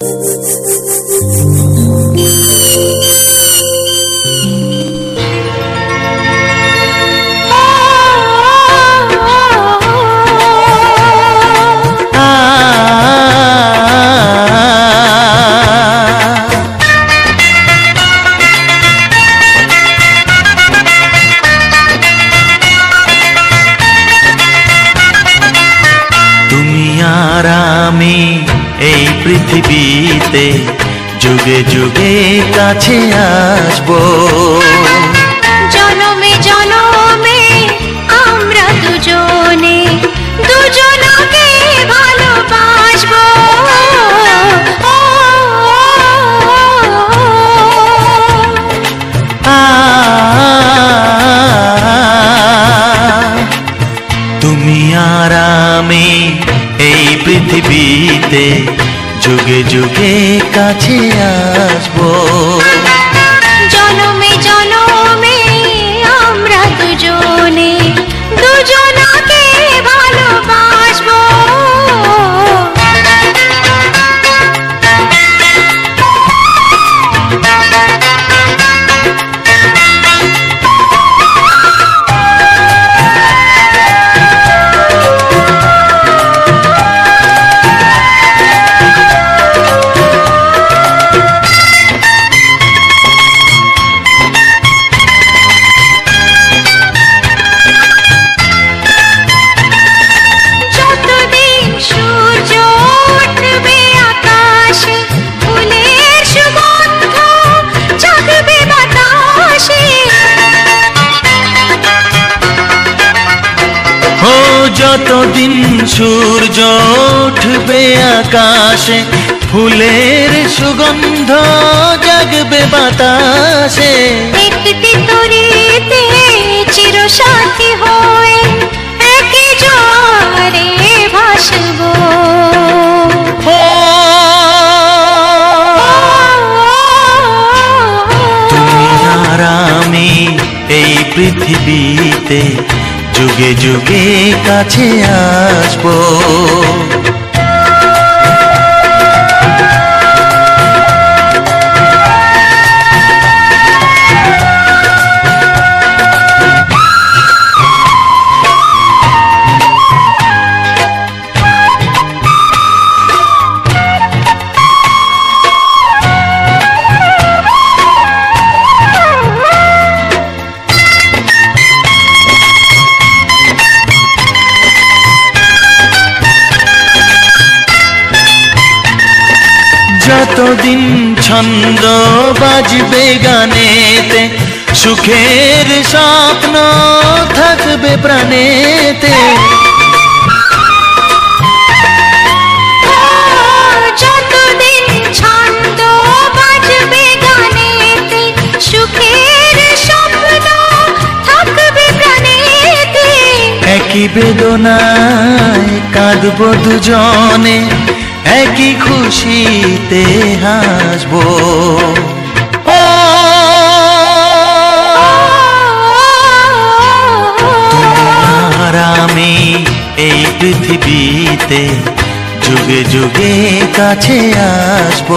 তুমি আর আমি এই পৃথিবীতে যুগে যুগে কাছে আসব। যুগে যুগে কাছে আসব। যতদিন সূর্য উঠবে আকাশে ফুলের সুগন্ধ জাগবে বাতাসে। একটি তরিতে চিরসাথী হয়ে একই জোয়ারে ভাসবো। তুমি আর আমি এই পৃথিবীতে যুগে যুগে কাছে আসব। যতদিন ছন্দ বাজবে গানেতে সুখের স্বপ্ন থাকবে প্রাণেতে। একই বেদনায় কাঁদবো দুজনে একই খুশিতে হাসবো। আমি এই পৃথিবীতে যুগে যুগে কাছে আসব।